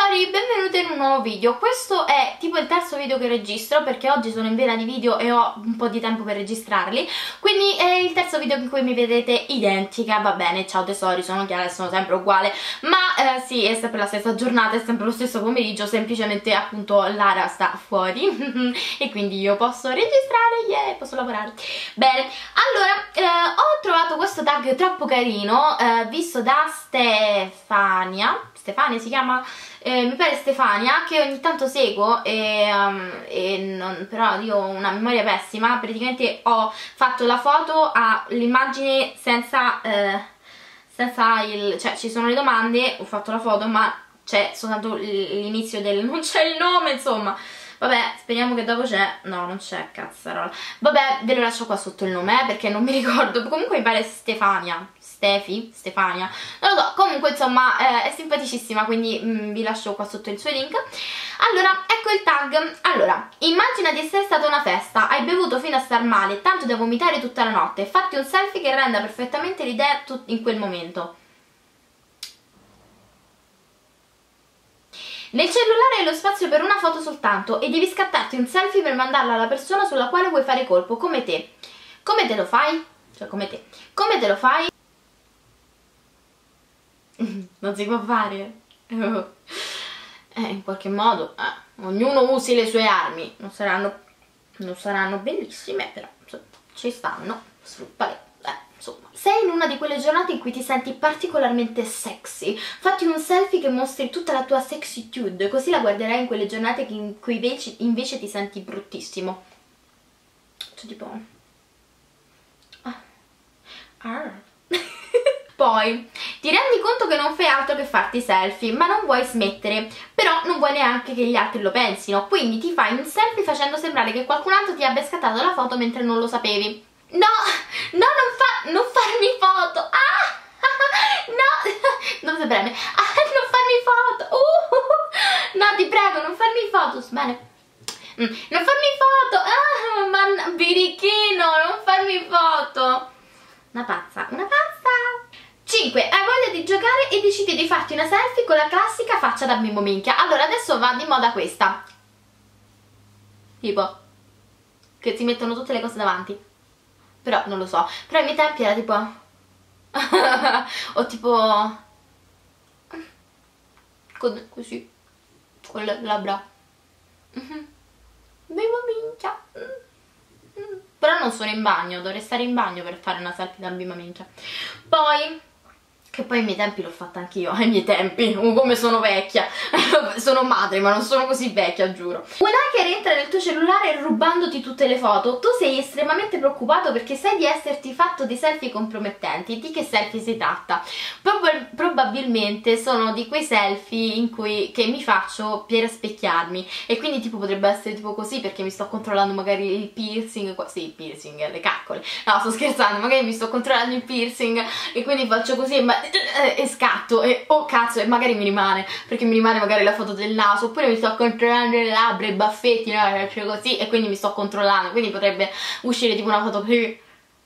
tesori, benvenuti in un nuovo video. Questo è tipo il terzo video che registro perché oggi sono in vena di video e ho un po' di tempo per registrarli. Quindi è il terzo video in cui mi vedete identica, va bene, ciao tesori, sono Chiara e sono sempre uguale. Ma eh, sì, è sempre la stessa giornata, è sempre lo stesso pomeriggio, semplicemente appunto Lara sta fuori. E quindi io posso registrare, yeah, posso lavorare. Bene, allora, eh, ho trovato questo tag troppo carino, eh, visto da Stefania. Stefania si chiama, eh, mi pare Stefania, che ogni tanto seguo e, um, e non, però io ho una memoria pessima, praticamente ho fatto la foto all'immagine senza, eh, senza il, cioè ci sono le domande, ho fatto la foto ma c'è soltanto l'inizio del, non c'è il nome insomma, Vabbè, speriamo che dopo c'è... No, non c'è, cazzarola. Vabbè, ve lo lascio qua sotto il nome, eh, perché non mi ricordo. Comunque mi pare Stefania. Stefi? Stefania? Non lo so. Comunque, insomma, eh, è simpaticissima, quindi mm, vi lascio qua sotto il suo link. Allora, ecco il tag. Allora, immagina di essere stata una festa, hai bevuto fino a star male, tanto da vomitare tutta la notte. Fatti un selfie che renda perfettamente l'idea in quel momento. Nel cellulare hai lo spazio per una foto soltanto e devi scattarti un selfie per mandarla alla persona sulla quale vuoi fare colpo, come te. Come te lo fai? Cioè, come te. Come te lo fai? non si può fare. eh, in qualche modo, eh, ognuno usi le sue armi. Non saranno, non saranno bellissime, però ci stanno. Sfruttale insomma. Sei in una di quelle giornate in cui ti senti particolarmente sexy, fatti un selfie che mostri tutta la tua sexitude, così la guarderai in quelle giornate in cui invece, invece ti senti bruttissimo. Cioè tipo... Ah. Ah. Poi, ti rendi conto che non fai altro che farti selfie, ma non vuoi smettere, però non vuoi neanche che gli altri lo pensino, quindi ti fai un selfie facendo sembrare che qualcun altro ti abbia scattato la foto mentre non lo sapevi. No, no, non, fa, non farmi foto. Ah, no, non so preme. Ah, non farmi foto. Uh, no, ti prego, non farmi foto. Bene. Mm, non farmi foto. Ah, ma birichino, non farmi foto. Una pazza, una pazza. 5. Hai voglia di giocare e decidi di farti una selfie con la classica faccia da bimbo minchia. Allora, adesso va di moda questa. Tipo, che ti mettono tutte le cose davanti però non lo so però ai miei tempi era tipo o tipo con, così con le labbra mm -hmm. Bevo minchia -hmm. però non sono in bagno dovrei stare in bagno per fare una selfie da bimba minchia poi che poi ai miei tempi l'ho fatta anch'io, ai miei tempi, come sono vecchia. sono madre, ma non sono così vecchia, giuro. Un hacker entra nel tuo cellulare rubandoti tutte le foto. Tu sei estremamente preoccupato perché sai di esserti fatto dei selfie compromettenti. Di che selfie si tratta? Prob probabilmente sono di quei selfie in cui, che mi faccio per specchiarmi. E quindi tipo potrebbe essere tipo così perché mi sto controllando magari il piercing. Sì, il piercing, le caccole. No, sto scherzando, magari mi sto controllando il piercing e quindi faccio così, ma e scatto e oh cazzo e magari mi rimane perché mi rimane magari la foto del naso oppure mi sto controllando le labbra, i baffetti no? cioè così e quindi mi sto controllando quindi potrebbe uscire tipo una foto più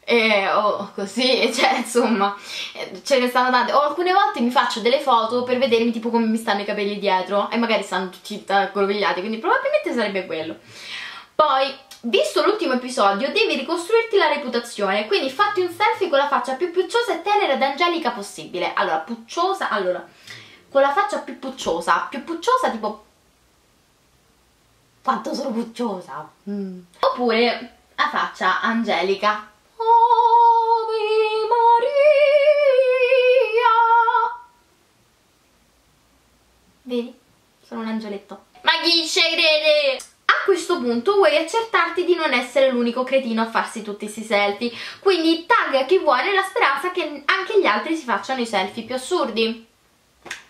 e oh, così, cioè insomma ce ne stanno tante o alcune volte mi faccio delle foto per vedermi tipo come mi stanno i capelli dietro e magari stanno tutti aggrovigliati quindi probabilmente sarebbe quello poi Visto l'ultimo episodio, devi ricostruirti la reputazione, quindi fatti un selfie con la faccia più pucciosa e tenera ed angelica possibile. Allora, pucciosa, allora, con la faccia più pucciosa, più pucciosa tipo... Quanto sono pucciosa? Mm. Oppure la faccia angelica. Ave Maria! Vedi? Sono un angioletto. Ma chi ci crede? Questo punto vuoi accertarti di non essere l'unico cretino a farsi tutti questi selfie, quindi tagga chi vuoi nella speranza che anche gli altri si facciano i selfie più assurdi.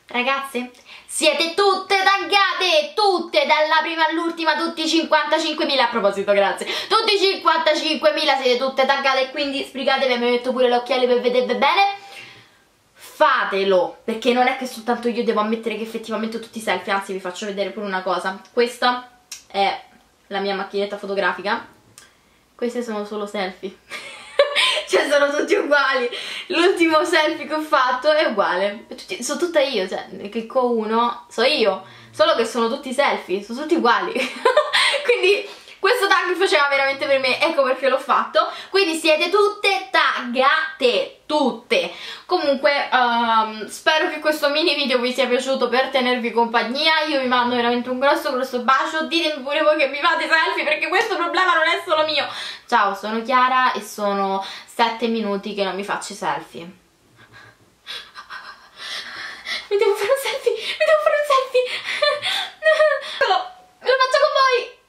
Ragazze, siete tutte taggate, tutte, dalla prima all'ultima, tutti 55.000, a proposito, grazie, tutti 55.000 siete tutte taggate, quindi sbrigatevi, mi metto pure gli occhiali per vedervi bene. Fatelo perché non è che soltanto io devo ammettere che effettivamente ho tutti i selfie anzi vi faccio vedere pure una cosa. Questa è la mia macchinetta fotografica. Queste sono solo selfie. Cioè sono tutti uguali. L'ultimo selfie che ho fatto è uguale. Tutti, sono tutta io cioè che co uno so io. Solo che sono tutti selfie sono tutti uguali. Quindi questo tag faceva veramente per me, ecco perché l'ho fatto. Quindi siete tutte taggate, tutte. Comunque, um, spero che questo mini video vi sia piaciuto per tenervi compagnia. Io vi mando veramente un grosso grosso bacio. Ditemi pure voi che vi fate selfie perché questo problema non è solo mio. Ciao, sono Chiara e sono 7 minuti che non mi faccio selfie. Mi devo fare un selfie, mi devo fare un selfie. Lo, lo faccio con voi.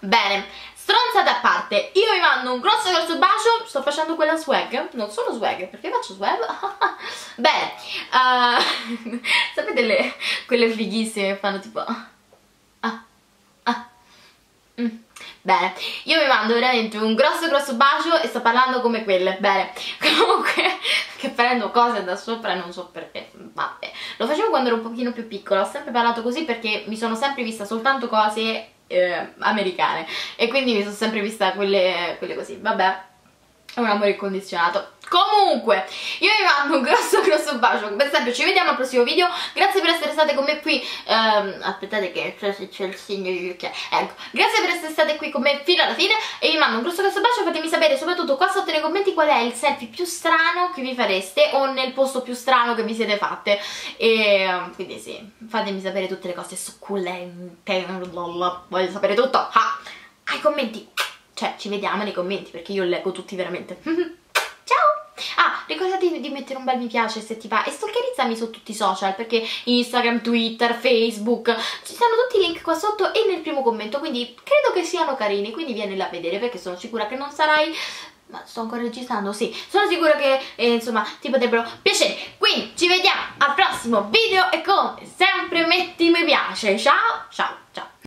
Bene, stronzate a parte, io vi mando un grosso grosso bacio, sto facendo quella swag, non sono swag, perché faccio swag? Bene, uh, sapete le, quelle fighissime che fanno tipo... Ah, ah, mm. Bene, io vi mando veramente un grosso grosso bacio e sto parlando come quelle, bene, comunque che prendo cose da sopra e non so perché, vabbè, lo facevo quando ero un pochino più piccola, ho sempre parlato così perché mi sono sempre vista soltanto cose eh, americane e quindi mi sono sempre vista quelle, quelle così, vabbè, è un amore incondizionato. Comunque, io vi mando un grosso grosso bacio, come sempre ci vediamo al prossimo video, grazie per essere state con me qui, ehm, aspettate che c'è il segno di ok, ecco, grazie per essere state qui con me fino alla fine e vi mando un grosso grosso bacio, fatemi sapere soprattutto qua sotto nei commenti qual è il selfie più strano che vi fareste o nel posto più strano che vi siete fatte. E quindi sì, fatemi sapere tutte le cose succulente, voglio sapere tutto, ah, ai commenti, cioè ci vediamo nei commenti perché io leggo tutti veramente. Ah, ricordati di mettere un bel mi piace se ti va e stalkerizzami su tutti i social perché Instagram, Twitter, Facebook, ci stanno tutti i link qua sotto e nel primo commento, quindi credo che siano carini, quindi vieni a vedere perché sono sicura che non sarai ma sto ancora registrando, sì, sono sicura che eh, insomma ti potrebbero piacere. Quindi ci vediamo al prossimo video e come sempre metti mi piace. Ciao, ciao.